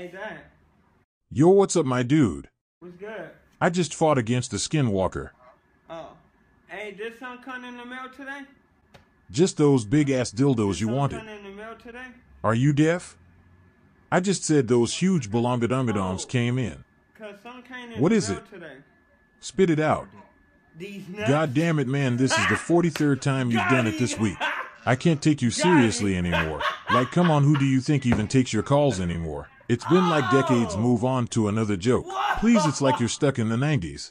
Hey. Yo, what's up, my dude? What's good? I just fought against the skinwalker. Oh. Hey, did something come in the mail today? Just those big ass dildos you wanted. come in the mail today? Are you deaf? I just said those huge belongadongadons oh. came in. Cause some came in What is it? today. Spit it out. These nuts. God damn it, man, this is the 43rd time you've done it this week. I can't take you seriously anymore. Like, come on, who do you think even takes your calls anymore? It's been like decades, oh. move on to another joke. Please, it's like you're stuck in the 90s.